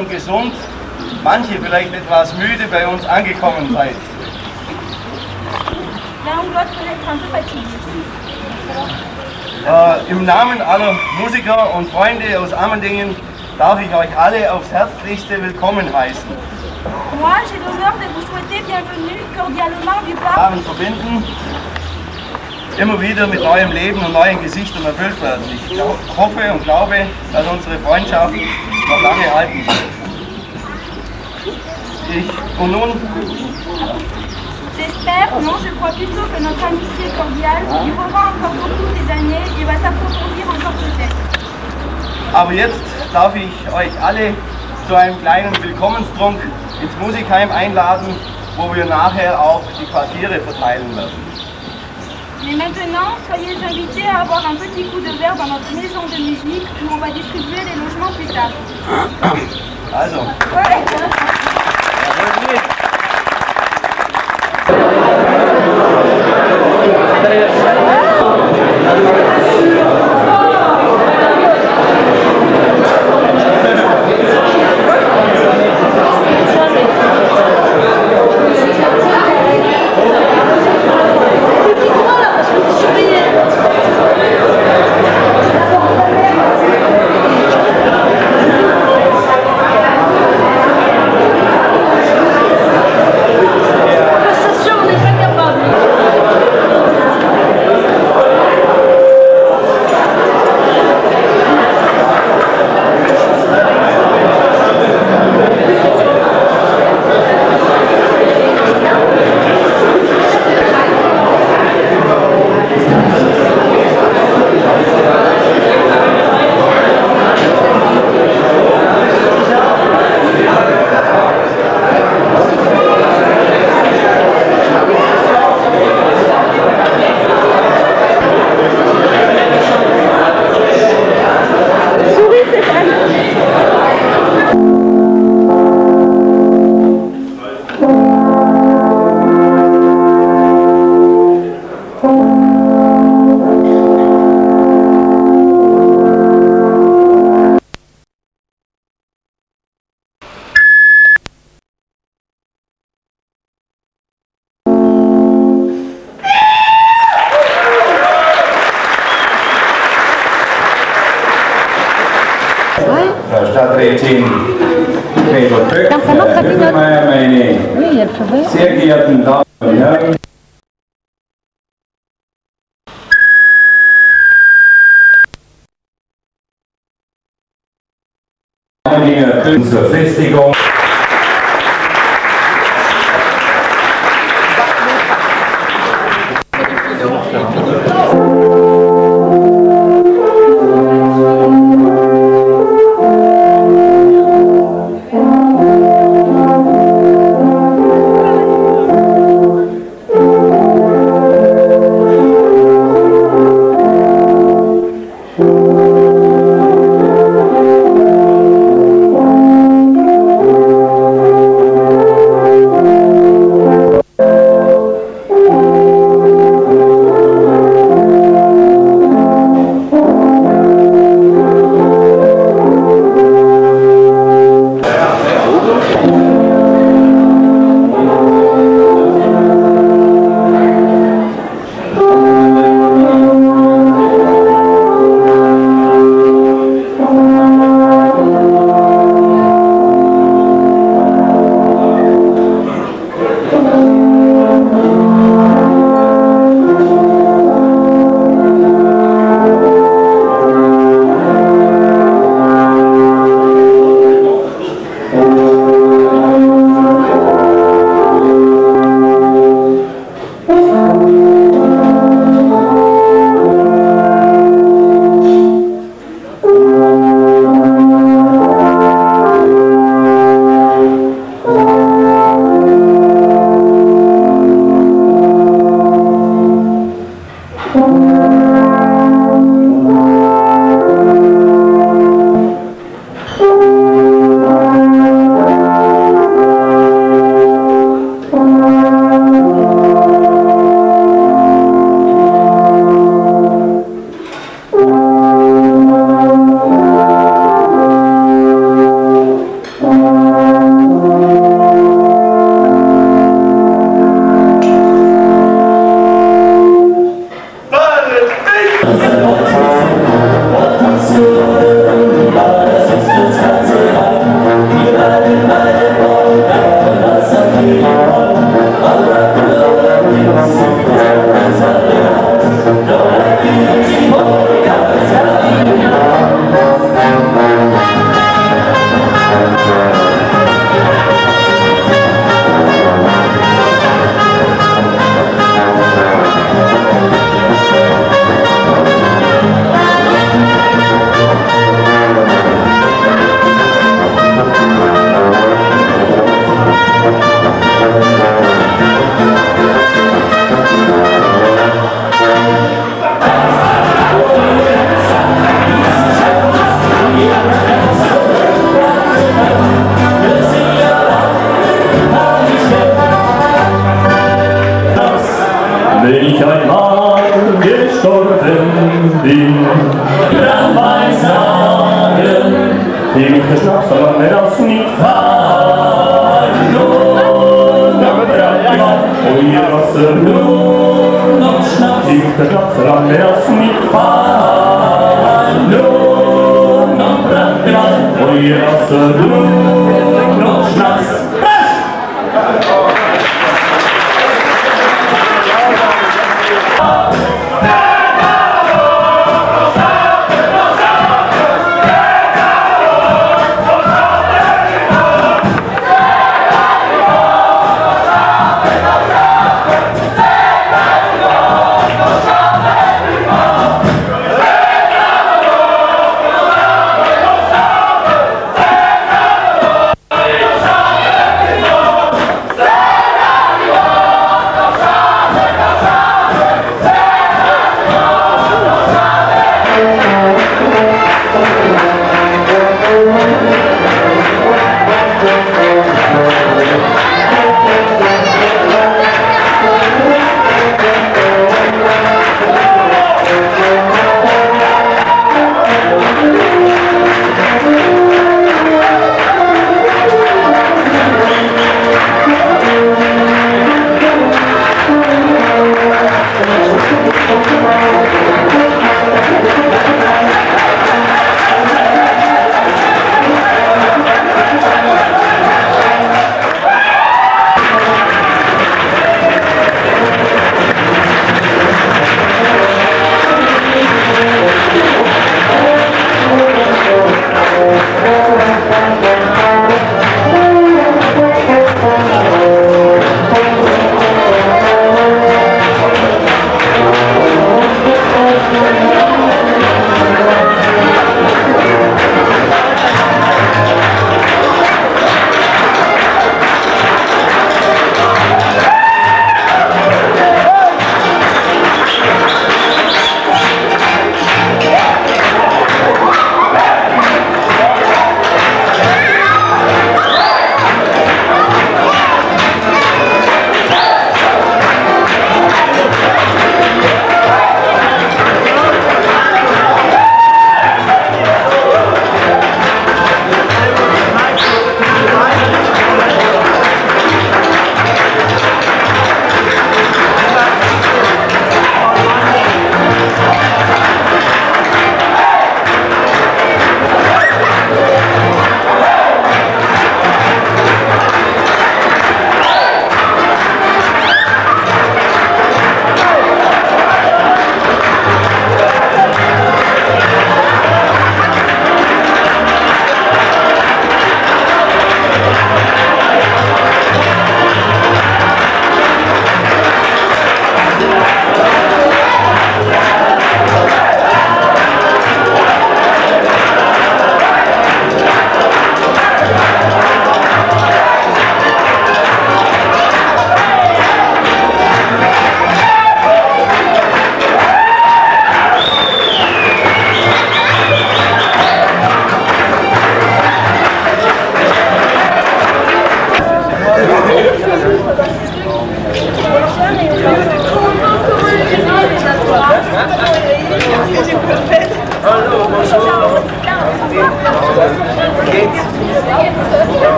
und gesund, manche vielleicht etwas müde bei uns angekommen seid. Äh, Im Namen aller Musiker und Freunde aus Ammendingen darf ich euch alle aufs Herzlichste willkommen heißen. Moi, j'ai l'honneur de vous souhaiter bienvenue cordialement du Jahren verbinden, immer wieder mit neuem Leben und neuen Gesichtern erfüllt werden. Ich hoffe und glaube, dass unsere Freundschaft noch lange halten. Ich, und nun J'espère, non, je crois plutôt que notre amitié cordiale durera encore beaucoup des années et va s'approfondir encore peut-être. Aber jetzt darf ich euch alle zu einem kleinen Willkommenstrunk ins Musikheim einladen, wo wir nachher auch die Quartiere verteilen werden. Mais maintenant, soyez invités à avoir un petit coup de verre dans notre maison de musique où on va distribuer les logements plus tard. Ah, ah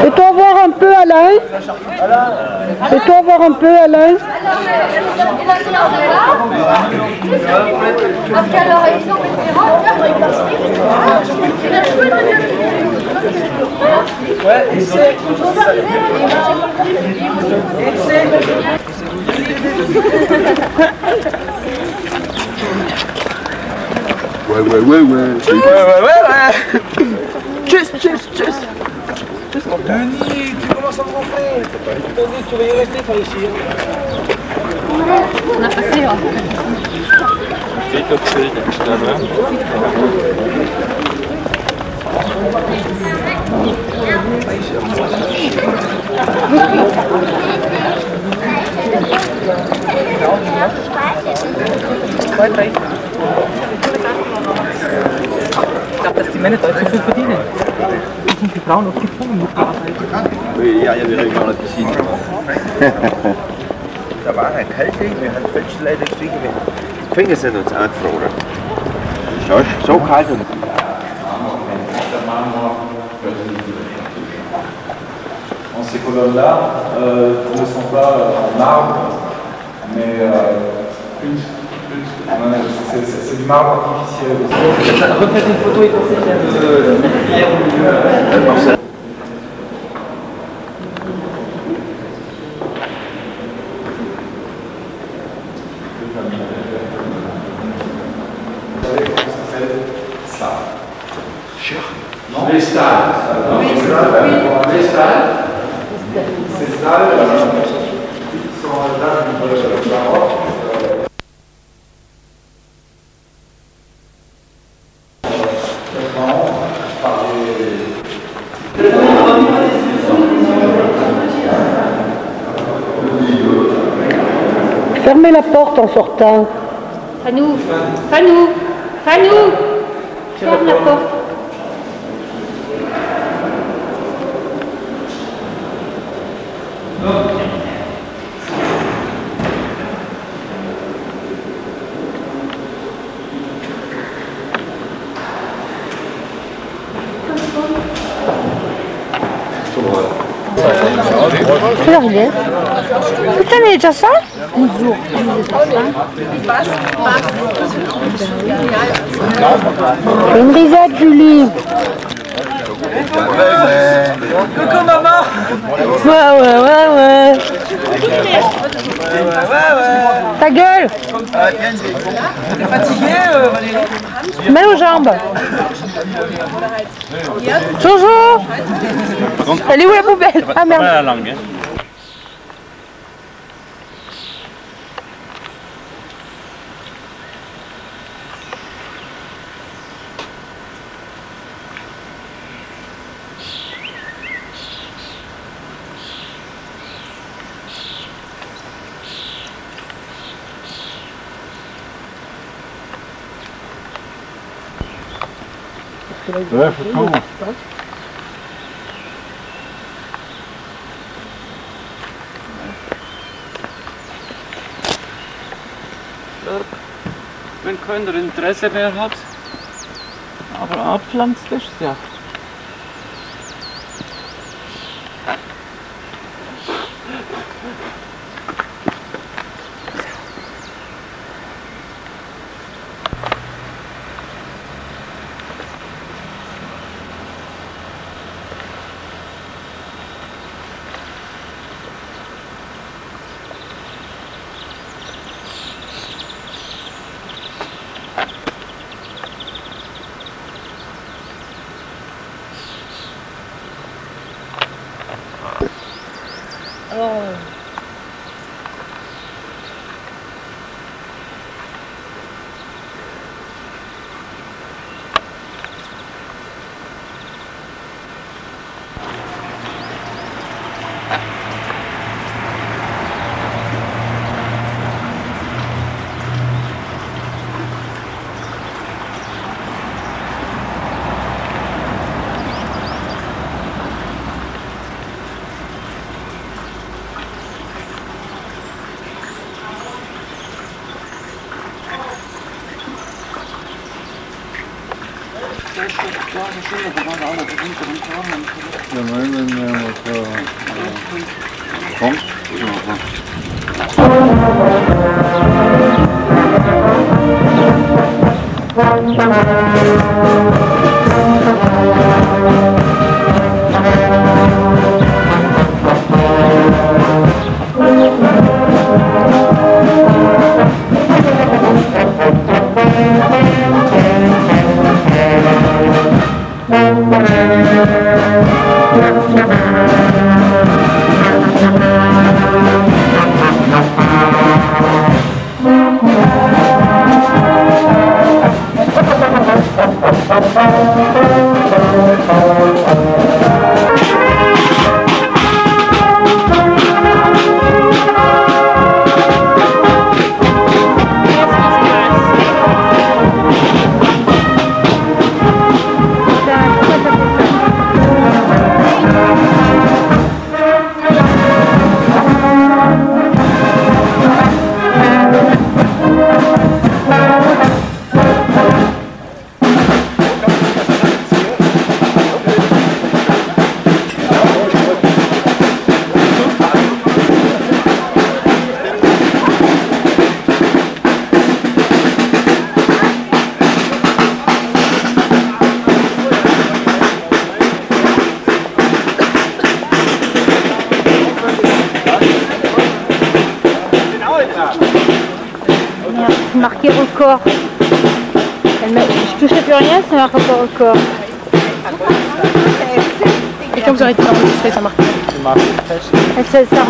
Fais-toi voir un peu, Alain. Fais-toi voir un peu, Alain. Parce Ouais, et c'est. Et c'est. Ouais, ouais, ouais, ouais. Ouais, ouais, ouais, ouais. Tchuss, tchuss, tchuss. Denis, tu commences à me gonfler. Denis, tu vas y rester, pas ici. On a passé, hein. Ich glaube, dass die Männer deutlich viel verdienen. Und sind die Frauen auch gezwungen mitzuarbeiten. Oui, hier, il y a des règles dans la piscine. da war eine kalte, wir haben falsch leider gestrichen. Die Finger sind uns angefroren. Schau, so kalt und colonnes-là euh, ne sont pas euh, en marbre, mais euh, c'est- du marbre artificiel. Refaites une photo et pensez qu'il y a de au milieu. Les stalles. Les stalles. Ces stalles euh, qui sont à date du baroque. euh, complètement par des- Fermez la porte en sortant. Fanou, Fanou, Fanou, ferme la porte. Putain, mais déjà ça? Une risette, Julie. Coucou maman Ouais, ouais, ouais, ouais. Ouais, ouais, ouais. Ta gueule. T'es fatiguée, euh, Valérie Mets aux jambes. Jojo Elle est où la poubelle? Ah merde. Ja, verkomen. Wenn keiner Interesse mehr hat, aber abpflanzt ist ja. Et ça,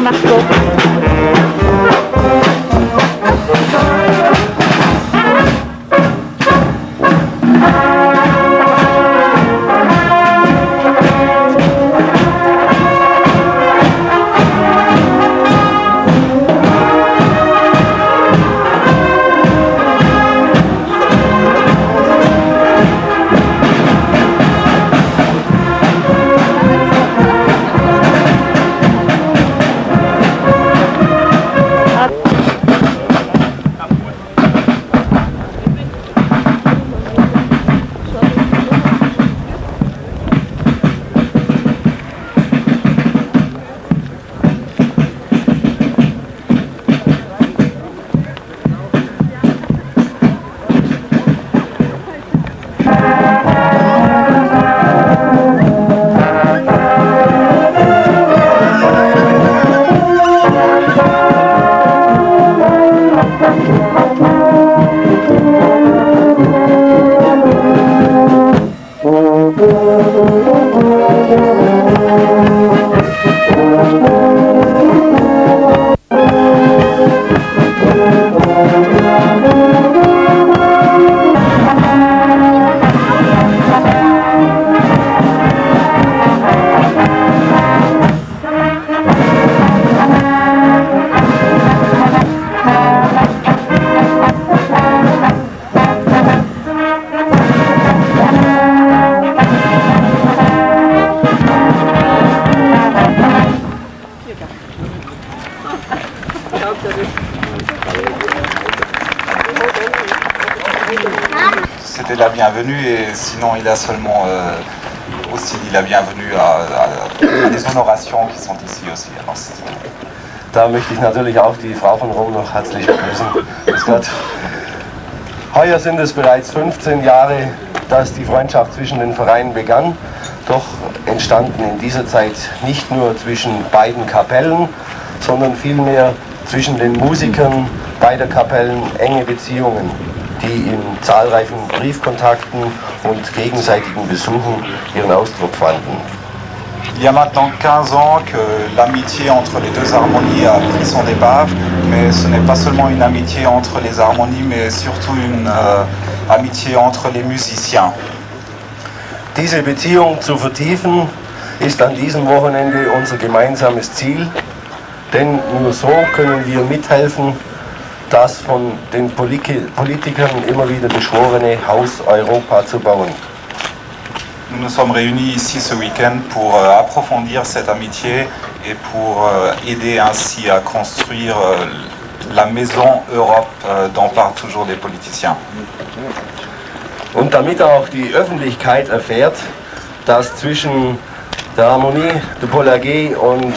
möchte ich natürlich auch die Frau von Rom noch herzlich begrüßen. Heuer sind es bereits 15 Jahre, dass die Freundschaft zwischen den Vereinen begann. Doch entstanden in dieser Zeit nicht nur zwischen beiden Kapellen, sondern vielmehr zwischen den Musikern beider Kapellen enge Beziehungen, die in zahlreichen Briefkontakten und gegenseitigen Besuchen ihren Ausdruck fanden. Il y a maintenant 15 ans que l'amitié entre les deux harmonies a pris son départ, mais ce n'est pas seulement une amitié entre les harmonies, mais surtout une euh, amitié entre les musiciens. Diese Beziehung zu vertiefen ist an diesem Wochenende unser gemeinsames Ziel, denn nur so können wir mithelfen, das von den Politi- Politikern immer wieder beschworene Haus Europa zu bauen. Nous sommes réunis ici ce week-end pour euh, approfondir cette amitié et pour euh, aider ainsi à construire euh, la maison Europe dont parlent toujours les politiciens. Und damit auch die Öffentlichkeit erfährt, dass zwischen der Harmonie de AG und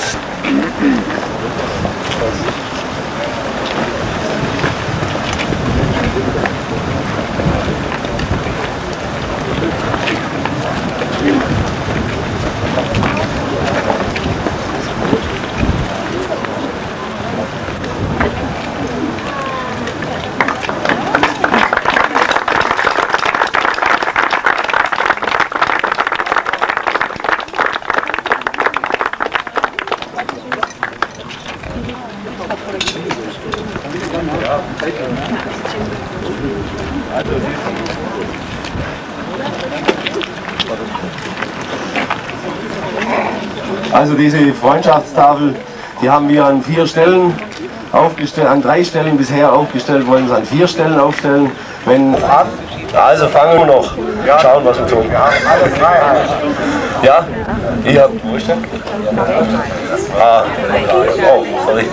Also diese Freundschaftstafel, die haben wir an vier Stellen aufgestellt, an drei Stellen bisher aufgestellt, wollen es an vier Stellen aufstellen. Wenn also fangen wir noch, schauen, was wir tun. Ja, ich hab, wo ist der? Ah, oh, sorry.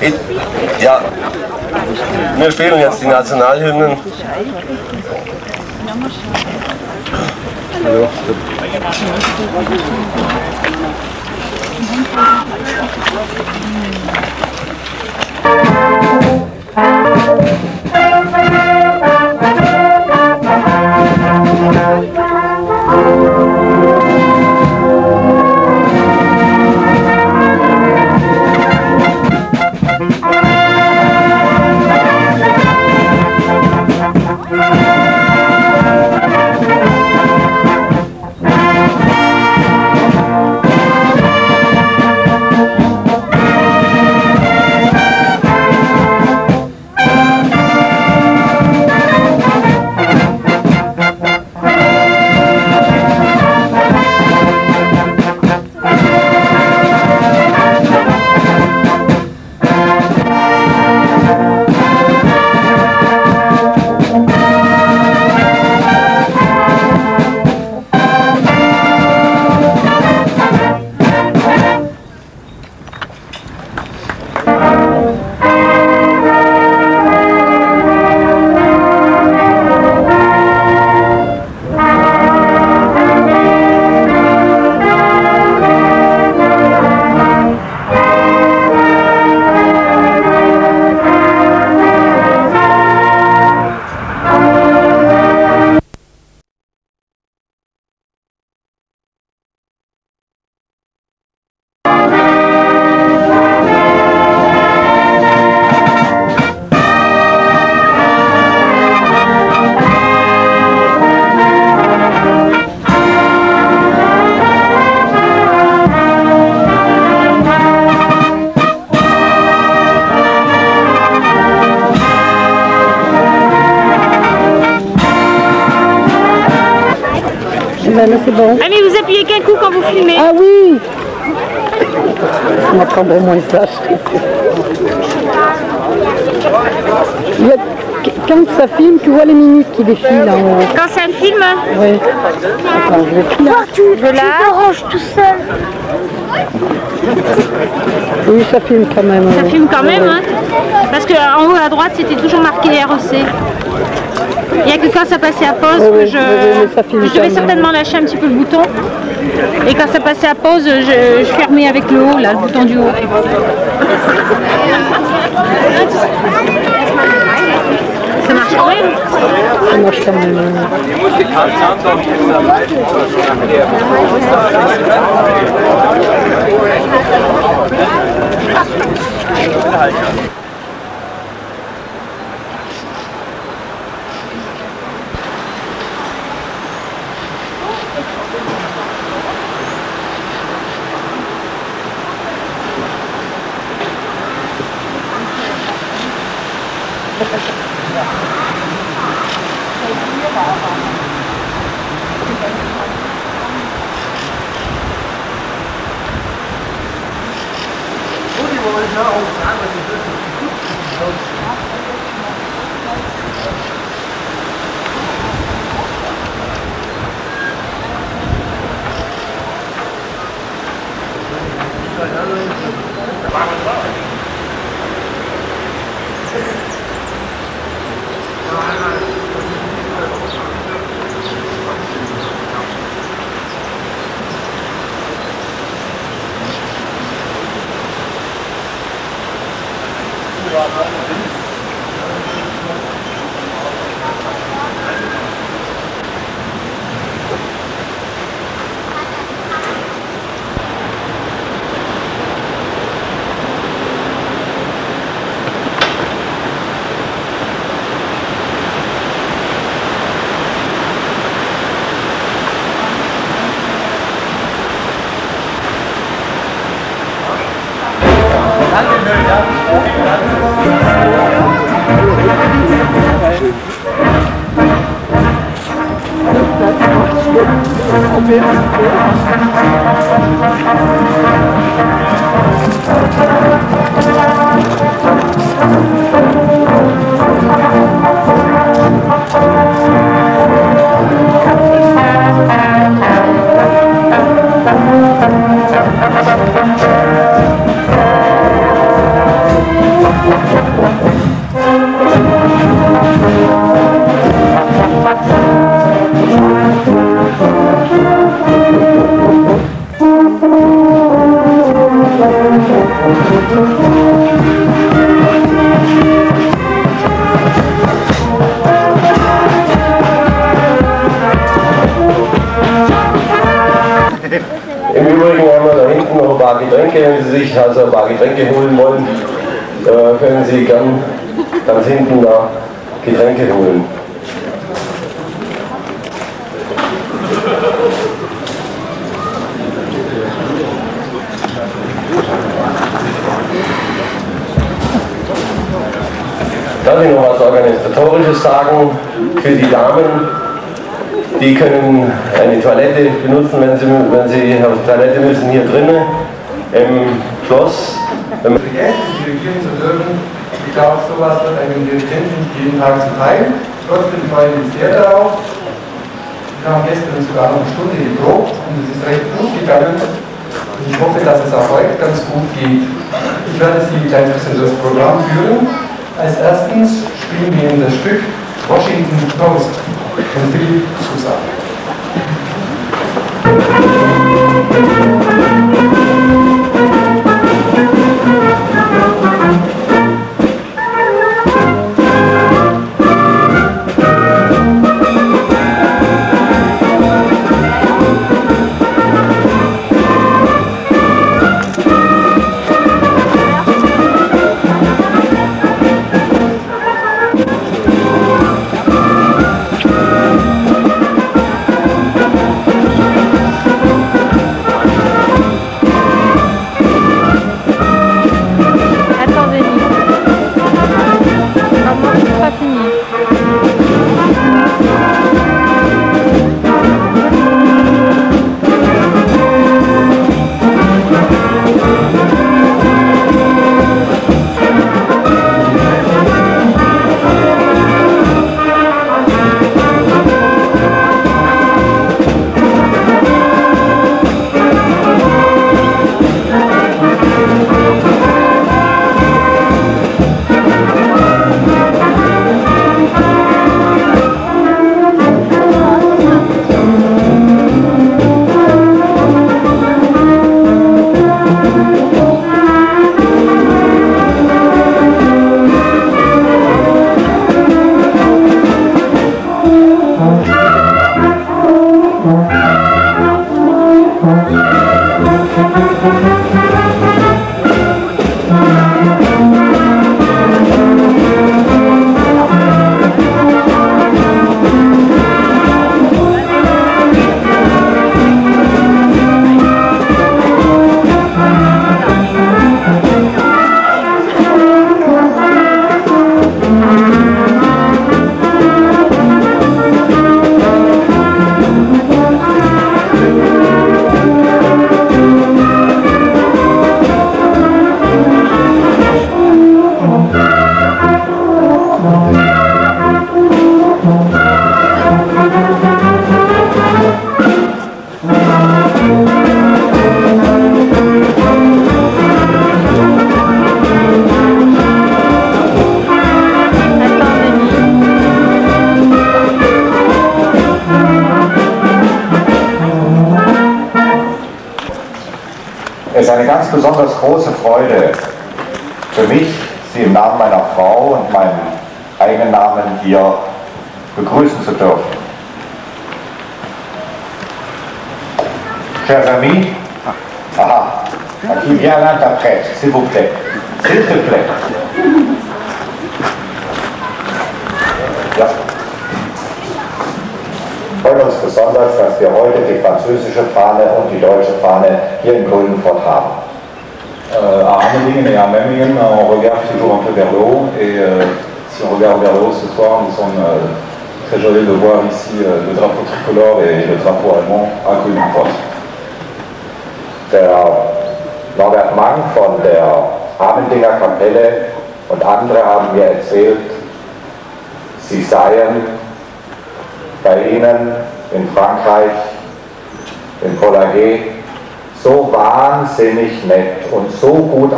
Ich, ja, wir spielen jetzt die Nationalhymnen. Ben là, Ça. Il y a- Quand ça filme, tu vois les minutes qui défilent en haut. Quand ça filme Oui. Attends, je vais Toi, tu, tu t'arranges tout seul. Oui, ça filme quand même. Ça oui. filme quand même, Oui. hein Parce qu'en haut à droite, c'était toujours marqué REC. Il n'y a que quand ça passait à pause que je, je devais certainement lâcher un petit peu le bouton. Et quand ça passait à pause, je, fermais avec le haut, là, le bouton du haut. Ça marche quand même Ça marche quand même. Müssen, hier drinnen im Schloss. Jetzt dirigieren zu dürfen, ich glaube, sowas wird einem Dirigenten jeden Tag zuteil. Trotzdem freue ich mich sehr darauf. Wir haben gestern sogar noch eine Stunde geprobt und es ist recht gut gegangen. Ich hoffe, dass es auch heute ganz gut geht. Ich werde Sie ein bisschen durchs Programm führen.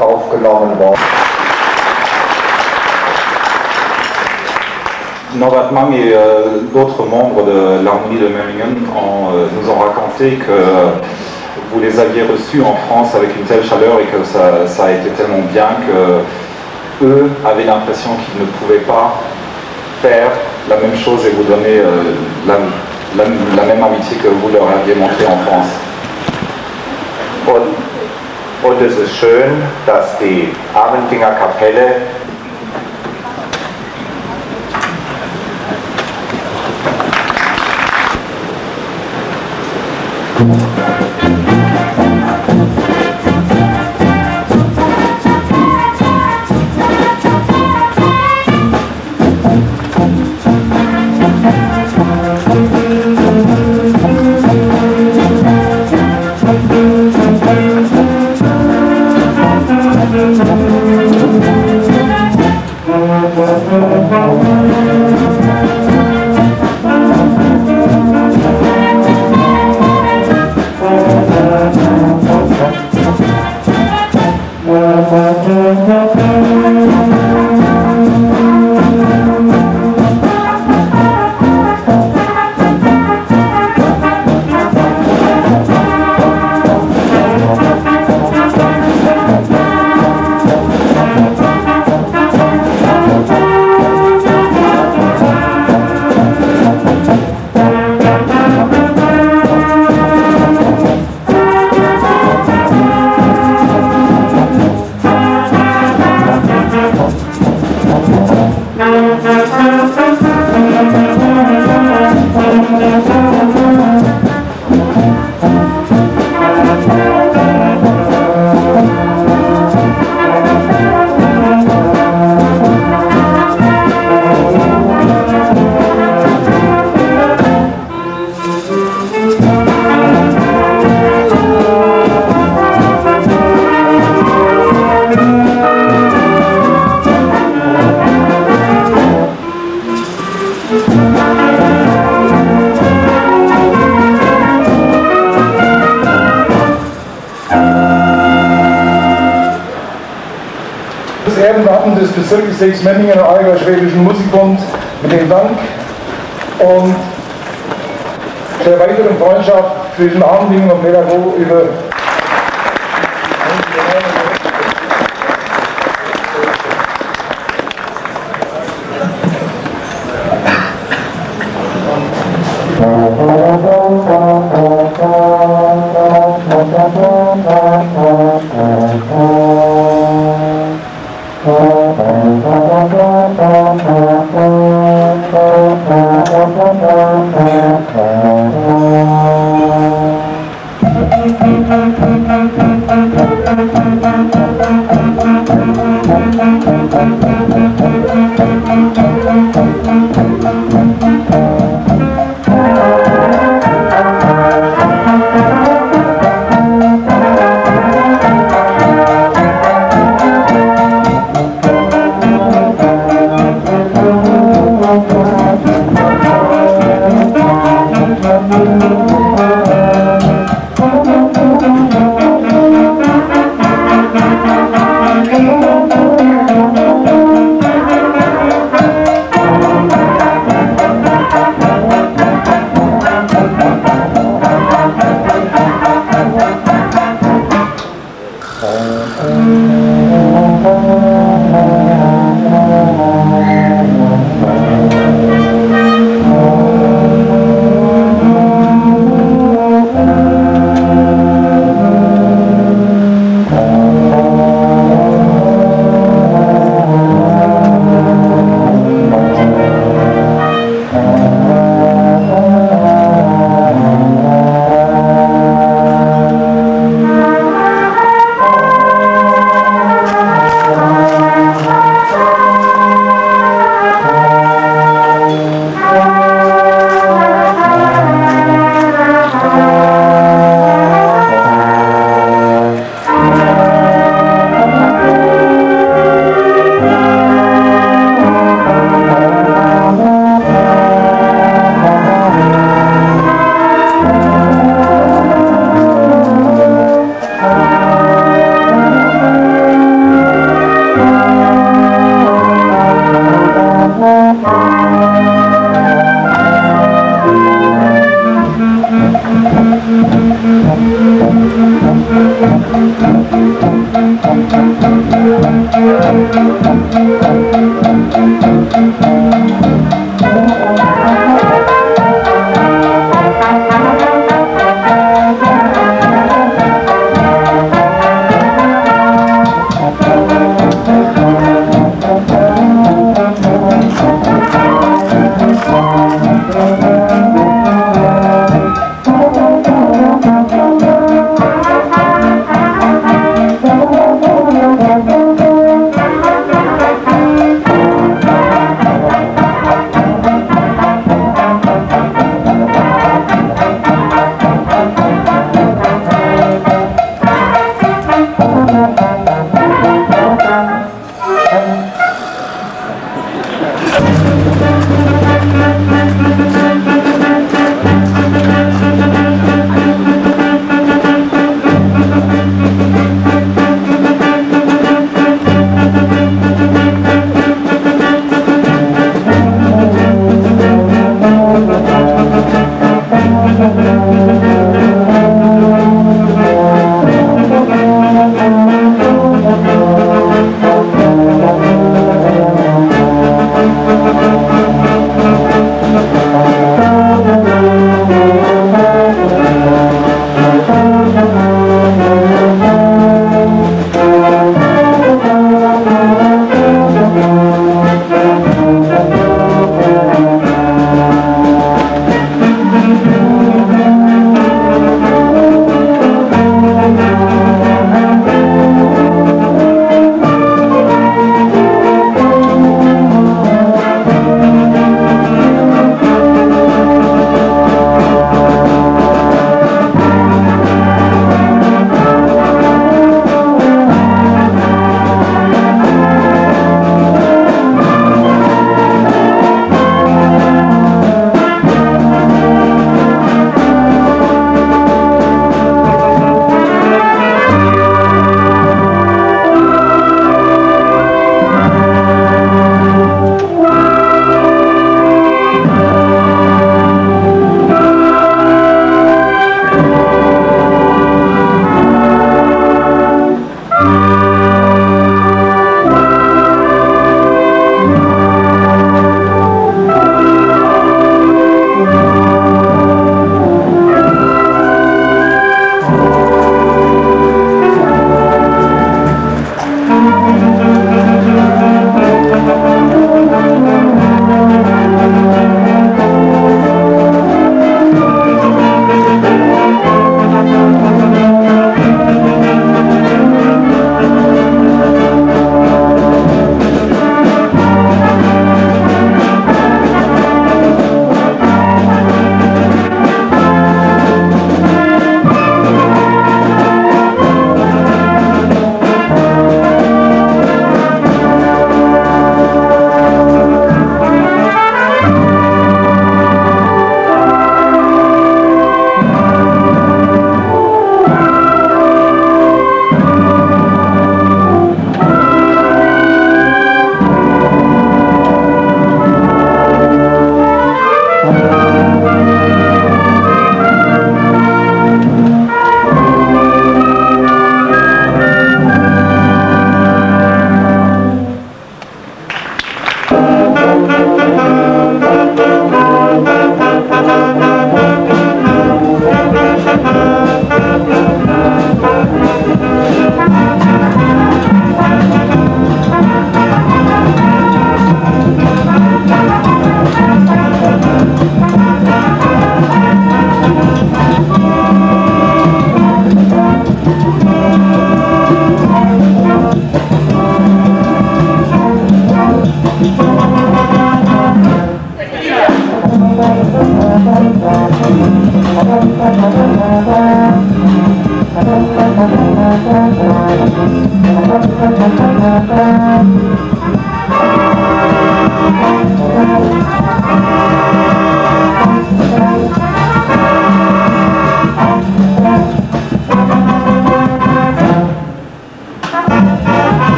Aufgenommen worden. Norbert Mang et euh, d'autres membres de l'harmonie de Memmingen ont, euh, nous ont raconté que vous les aviez reçus en France avec une telle chaleur et que ça, ça a été tellement bien que eux avaient l'impression qu'ils ne pouvaient pas faire la même chose et vous donner euh, la, la, la même amitié que vous leur aviez montré en France. Und es ist schön, dass die Amendinger Kapelle Das Dank und der weiteren Freundschaft zwischen Armlingen und Melago über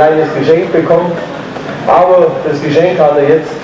kleines Geschenk bekommt. Aber das Geschenk hat er jetzt.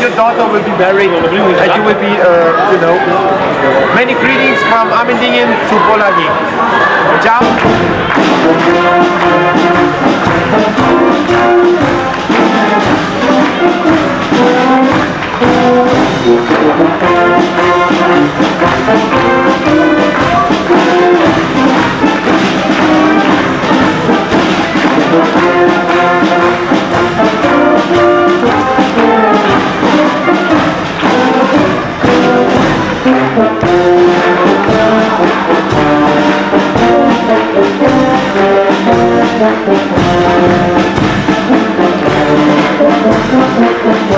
your daughter will be married and you will be, uh, you know. Many greetings from Amendingen to Polanyi. Ciao.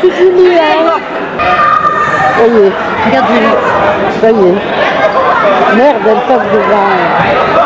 c'est fini, hein Ça y est. Regarde Ça y est. Merde, elle passe devant.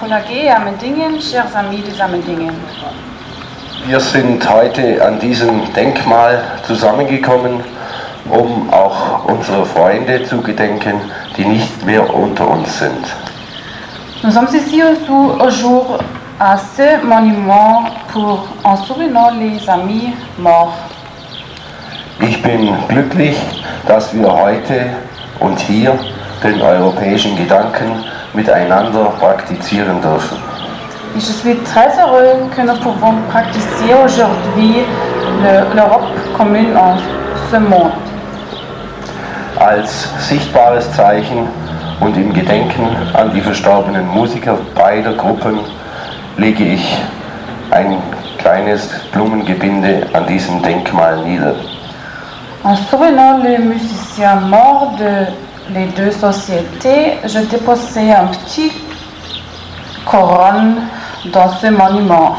Amendingen, Amendingen, wir sind heute an diesem Denkmal zusammengekommen, um auch unsere Freunde zu gedenken, die nicht mehr unter uns sind. nous sommes ici au, au jour à ce monument pour en souvenir les amis morts. Ich bin glücklich, dass wir heute und hier den europäischen Gedanken miteinander praktizieren dürfen. Et je suis très heureux que nous pouvons pratiquer aujourd'hui le- l'Europe commune en ce monde. Als sichtbares Zeichen und im Gedenken an die verstorbenen Musiker beider Gruppen lege ich ein kleines Blumengebinde an diesem Denkmal nieder. En souvenant les musiciens morts de les deux sociétés, je déposais un petit couronne dans ce monument.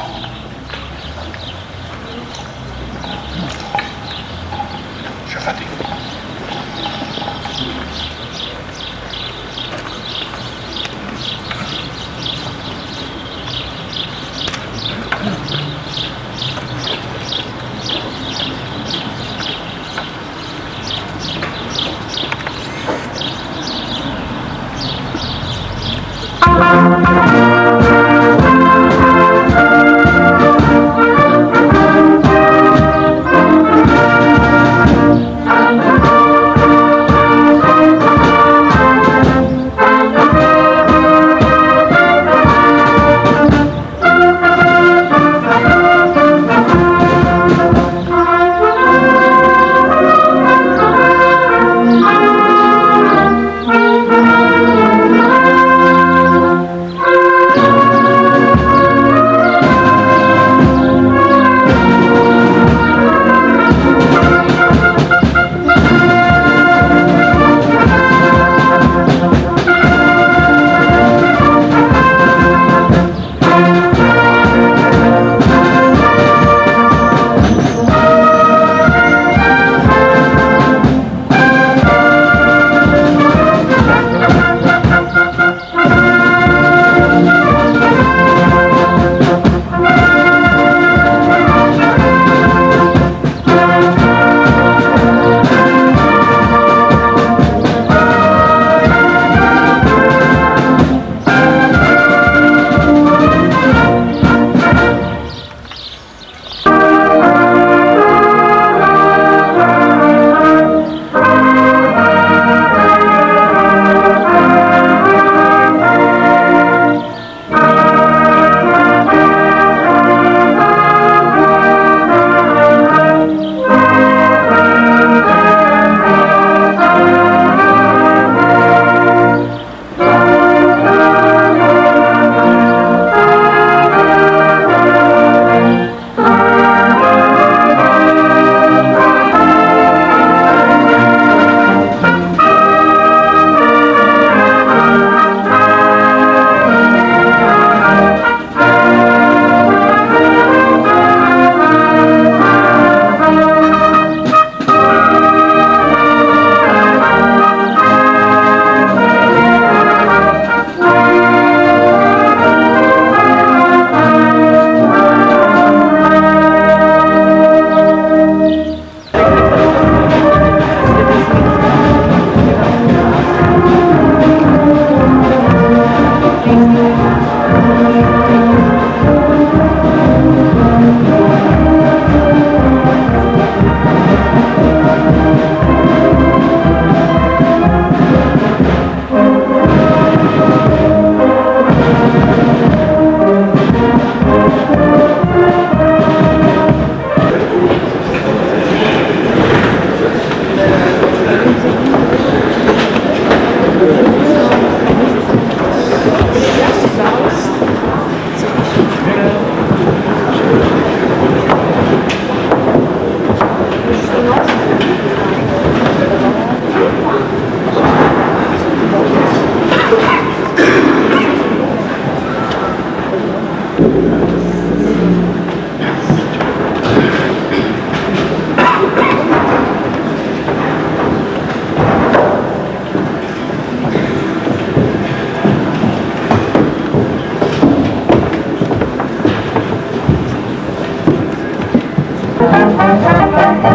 Música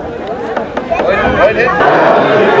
Haydi.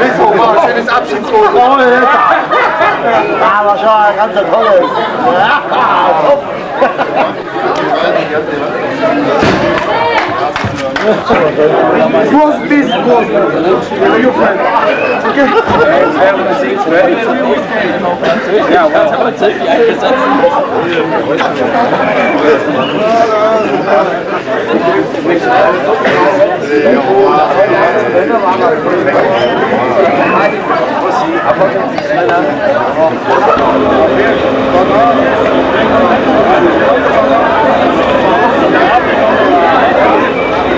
Wieso mal ein schönes Abschiedswort? Ja, war schon ein ganz tolles. Ja, top. Close this, close. Are you friend? Okay? Yeah, when I see it's ready, Yeah, well.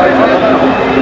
なるほど。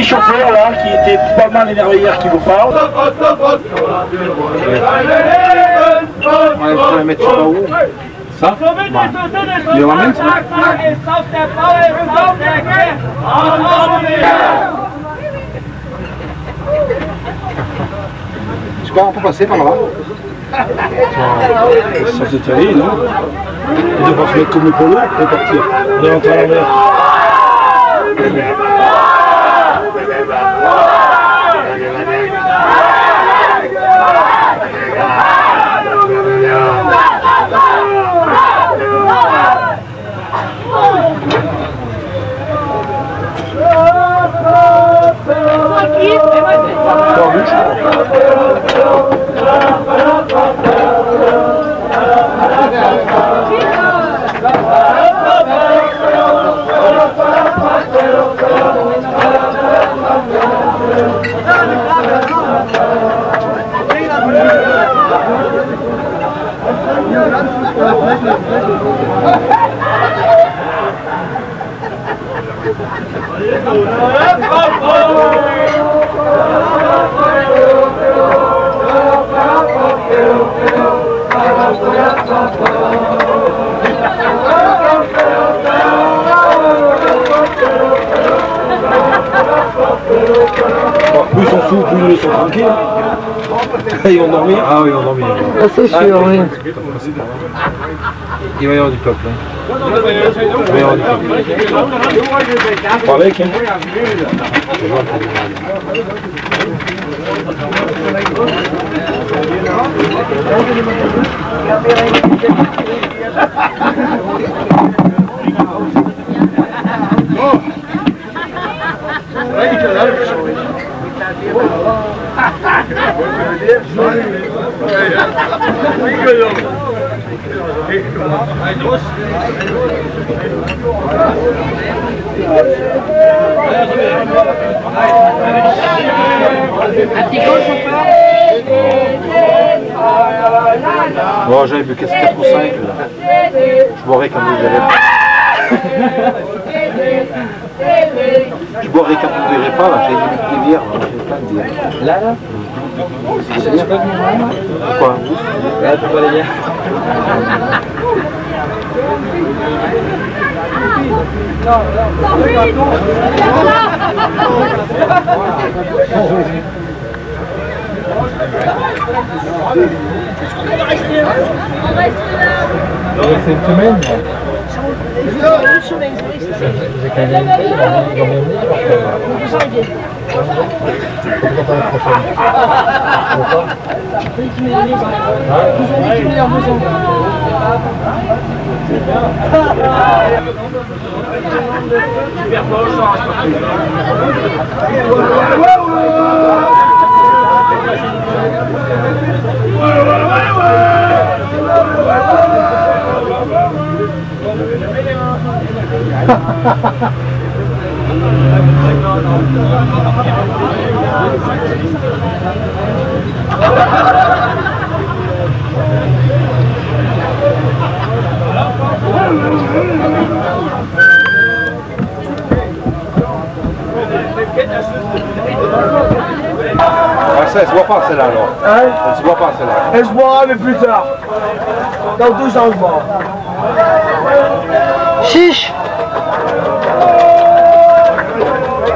Petit chauffeur là, qui était pas mal énervé hier, qui vous parle. Ouais, faut la mettre, pas où. Ça Il ramène ça. Je sais pas, on peut passer par là. Ça c'est terrible, non Il devra se mettre comme le polo et partir. On est rentré تو 20 دا Bon, plus ils sont sous, plus ils sont tranquilles. Ils vont dormir Ah oui, ils vont dormir. Ah, c'est sûr, oui. Il va y avoir du peuple. hein. Falei que é. Thank. Pas. Bon, j'avais bu 4 ou 5 là. Je boirai quand vous verrez Je boirai quand vous verrez pas, là, j'ai des bières, j'ai plein de bières. Là, là? C'est bien. Quoi Là, tu vois les bières. C'est une semaine Une semaine, J'ai quand même dans mes mots parce Ah, ça, elle se voit pas celle-là alors. Hein Elle se voit pas celle-là. Elle se boira, mais plus tard. Dans deux ans, je bois. Chiche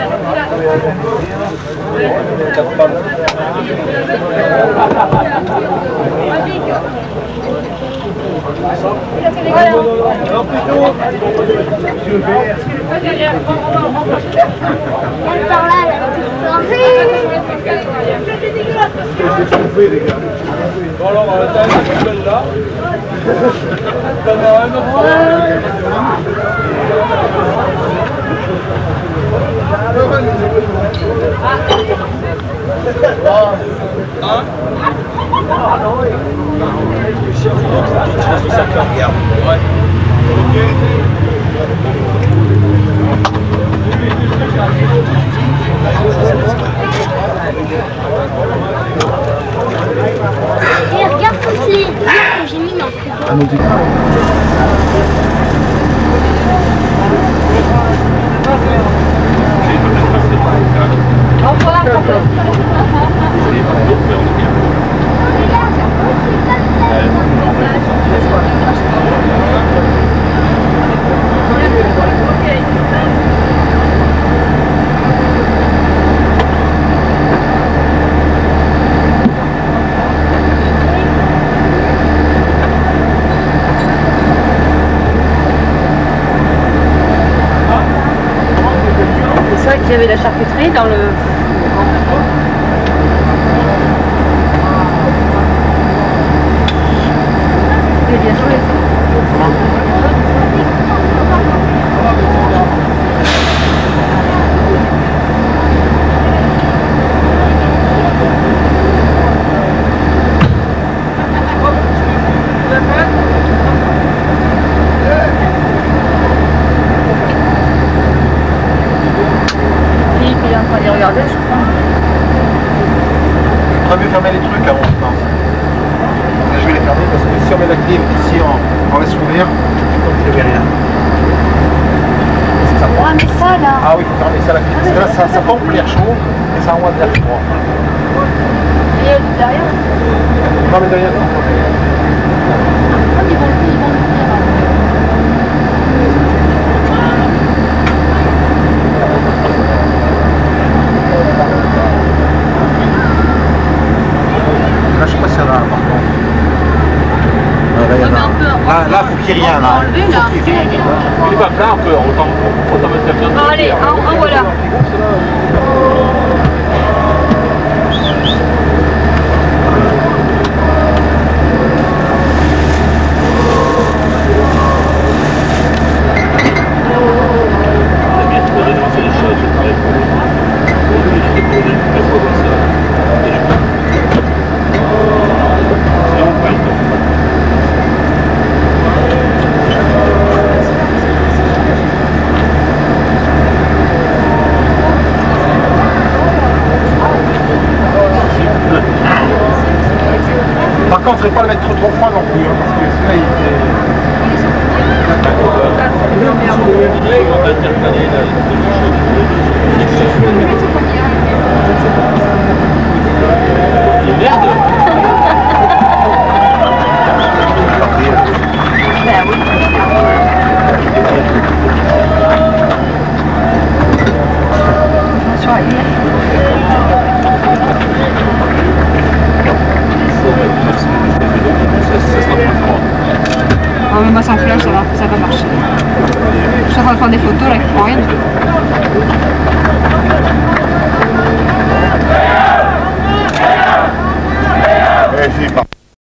là,